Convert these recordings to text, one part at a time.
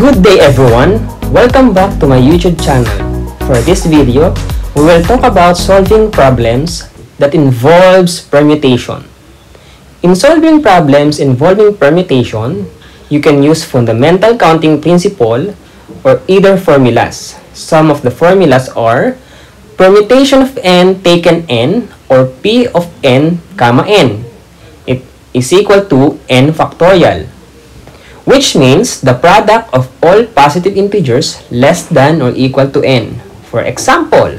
Good day everyone! Welcome back to my YouTube channel. For this video, we will talk about solving problems that involves permutation. In solving problems involving permutation, you can use fundamental counting principle or either formulas. Some of the formulas are permutation of n taken n or p of n comma n. It is equal to n factorial which means the product of all positive integers less than or equal to n. For example,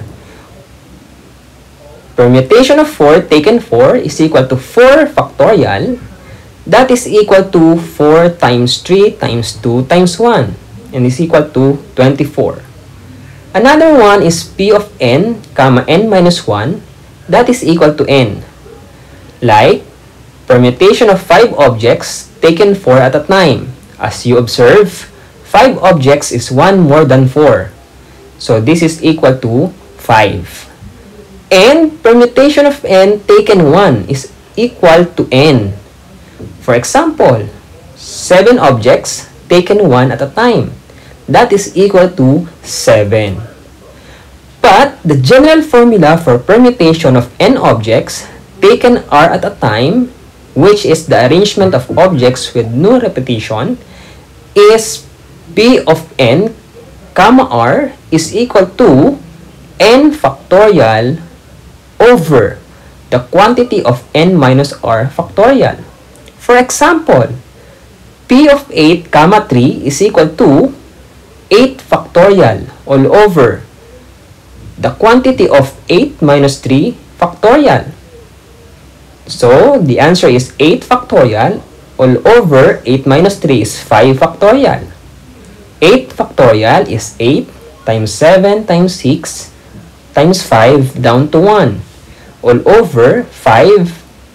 permutation of 4 taken 4 is equal to 4 factorial. That is equal to 4 times 3 times 2 times 1 and is equal to 24. Another one is p of n, comma n minus 1, that is equal to n. Like, permutation of 5 objects taken 4 at a time. As you observe, 5 objects is 1 more than 4. So this is equal to 5. And permutation of n taken 1 is equal to n. For example, 7 objects taken 1 at a time. That is equal to 7. But the general formula for permutation of n objects taken r at a time, which is the arrangement of objects with no repetition, is p of n comma r is equal to n factorial over the quantity of n minus r factorial. For example, p of 8 comma 3 is equal to 8 factorial all over the quantity of 8 minus 3 factorial. So, the answer is 8 factorial all over 8 minus 3 is 5 factorial. 8 factorial is 8 times 7 times 6 times 5 down to 1. All over 5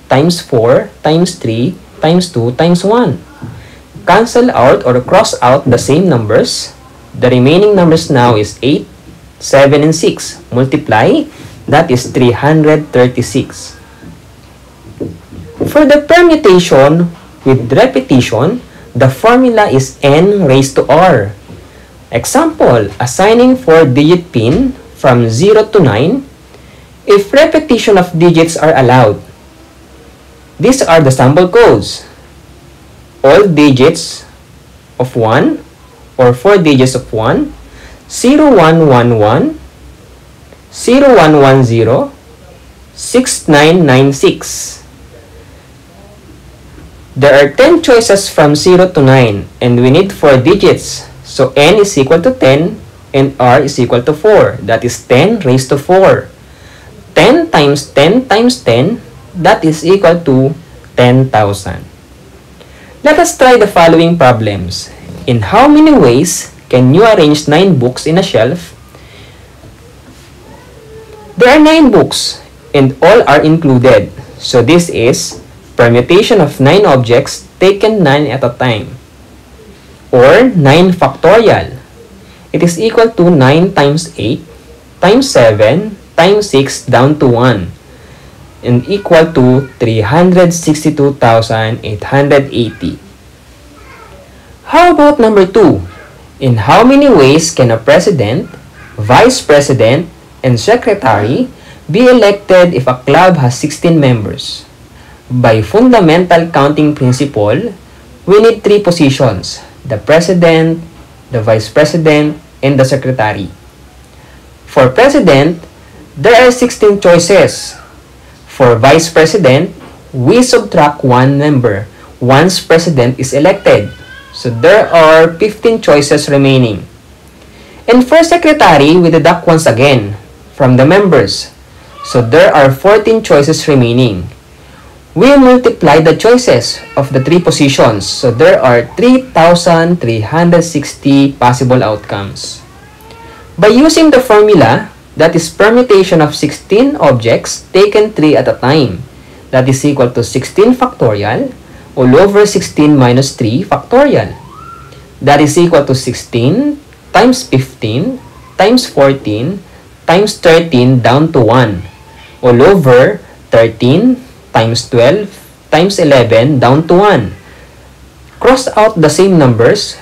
times 4 times 3 times 2 times 1. Cancel out or cross out the same numbers. The remaining numbers now is 8, 7, and 6. Multiply, that is 336. For the permutation, with repetition, the formula is n raised to r. Example, assigning 4-digit pin from 0 to 9 if repetition of digits are allowed. These are the sample codes. All digits of 1 or 4 digits of 1, 0111, 0110, 6996. There are 10 choices from 0 to 9 and we need 4 digits. So n is equal to 10 and r is equal to 4. That is 10 raised to 4. 10 times 10 times 10, that is equal to 10,000. Let us try the following problems. In how many ways can you arrange 9 books in a shelf? There are 9 books and all are included. So this is permutation of 9 objects taken 9 at a time. Or 9 factorial. It is equal to 9 times 8 times 7 times 6 down to 1 and equal to 362,880. How about number 2? In how many ways can a president, vice president, and secretary be elected if a club has 16 members? By fundamental counting principle, we need three positions, the president, the vice president, and the secretary. For president, there are 16 choices. For vice president, we subtract one member once president is elected. So there are 15 choices remaining. And for secretary, we deduct once again from the members. So there are 14 choices remaining we multiply the choices of the three positions. So there are 3,360 possible outcomes. By using the formula, that is permutation of 16 objects taken 3 at a time, that is equal to 16 factorial all over 16 minus 3 factorial. That is equal to 16 times 15 times 14 times 13 down to 1 all over 13 times 12 times 11 down to 1. Cross out the same numbers.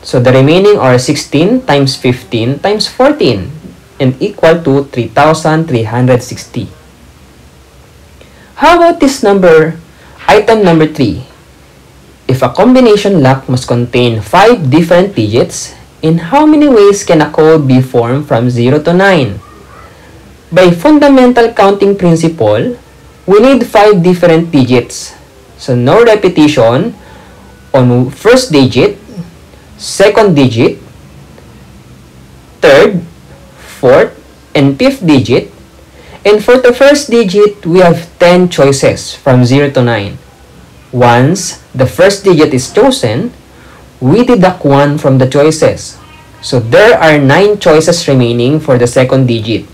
So the remaining are 16 times 15 times 14 and equal to 3,360. How about this number, item number 3? If a combination lock must contain 5 different digits, in how many ways can a code be formed from 0 to 9? By fundamental counting principle, we need 5 different digits. So no repetition on first digit, second digit, third, fourth, and fifth digit. And for the first digit, we have 10 choices from 0 to 9. Once the first digit is chosen, we deduct 1 from the choices. So there are 9 choices remaining for the second digit.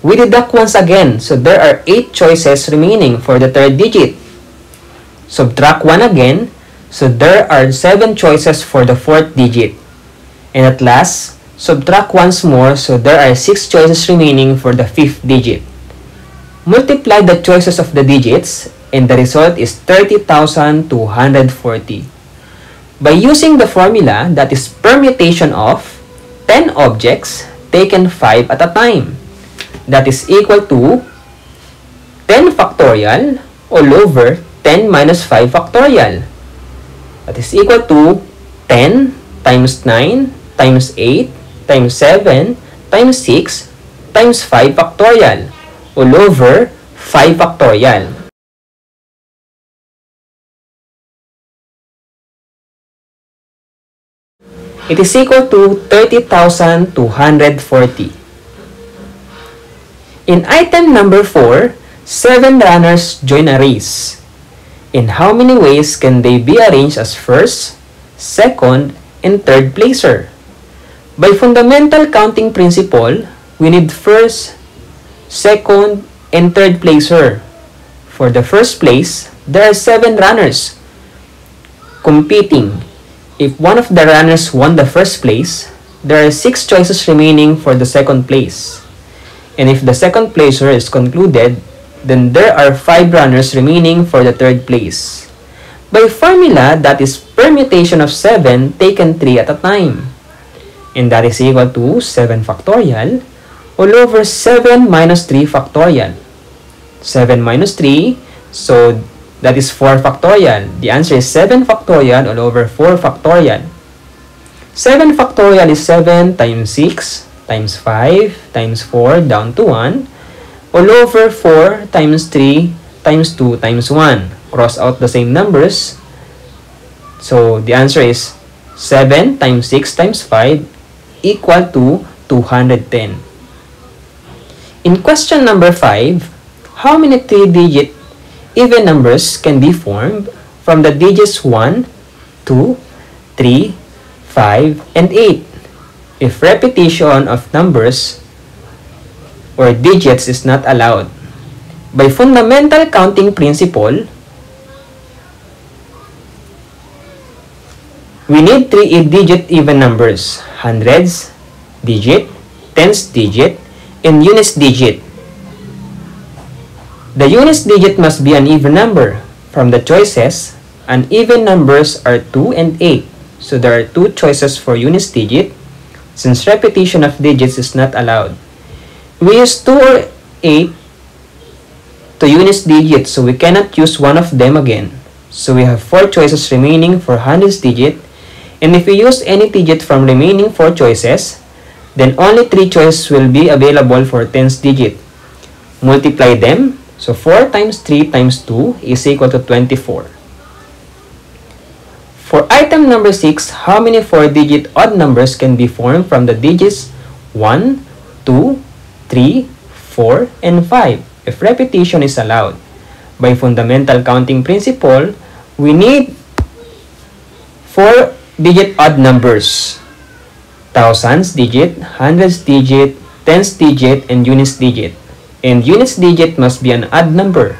We deduct once again, so there are 8 choices remaining for the third digit. Subtract 1 again, so there are 7 choices for the fourth digit. And at last, subtract once more, so there are 6 choices remaining for the fifth digit. Multiply the choices of the digits, and the result is 30,240. By using the formula that is permutation of 10 objects taken 5 at a time, that is equal to 10 factorial all over 10 minus 5 factorial. That is equal to 10 times 9 times 8 times 7 times 6 times 5 factorial all over 5 factorial. It is equal to 30,240. In item number 4, 7 runners join a race. In how many ways can they be arranged as first, second, and third placer? By fundamental counting principle, we need first, second, and third placer. For the first place, there are seven runners competing. If one of the runners won the first place, there are six choices remaining for the second place. And if the second placer is concluded, then there are 5 runners remaining for the third place. By formula, that is permutation of 7 taken 3 at a time. And that is equal to 7 factorial all over 7 minus 3 factorial. 7 minus 3, so that is 4 factorial. The answer is 7 factorial all over 4 factorial. 7 factorial is 7 times 6 times 5 times 4 down to 1 all over 4 times 3 times 2 times 1. Cross out the same numbers. So, the answer is 7 times 6 times 5 equal to 210. In question number 5, how many 3-digit even numbers can be formed from the digits 1, 2, 3, 5, and 8 if repetition of numbers or digits is not allowed. By fundamental counting principle, we need three digit even numbers, hundreds, digit, tens digit, and units digit. The units digit must be an even number. From the choices, uneven numbers are 2 and 8. So there are two choices for units digit since repetition of digits is not allowed. We use 2 or 8 to units digits, so we cannot use one of them again. So we have 4 choices remaining for hundreds digit, and if we use any digit from remaining 4 choices, then only 3 choices will be available for tens digit. Multiply them, so 4 times 3 times 2 is equal to 24. For item number 6, how many 4-digit odd numbers can be formed from the digits 1, 2, 3, 4, and 5 if repetition is allowed. By fundamental counting principle, we need 4-digit odd numbers. Thousands digit, hundreds digit, tens digit, and units digit. And units digit must be an odd number.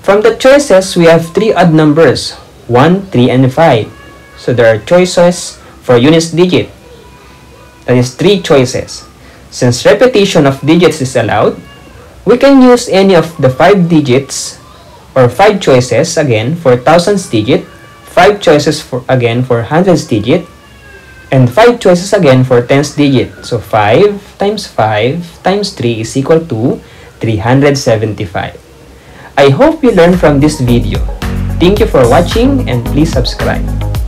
From the choices, we have 3 odd numbers, 1, 3, and 5. So there are choices for units digit. That is 3 choices. Since repetition of digits is allowed, we can use any of the 5 digits or 5 choices again for thousands digit, 5 choices for again for hundreds digit, and 5 choices again for tens digit. So 5 times 5 times 3 is equal to 375. I hope you learned from this video. Thank you for watching and please subscribe.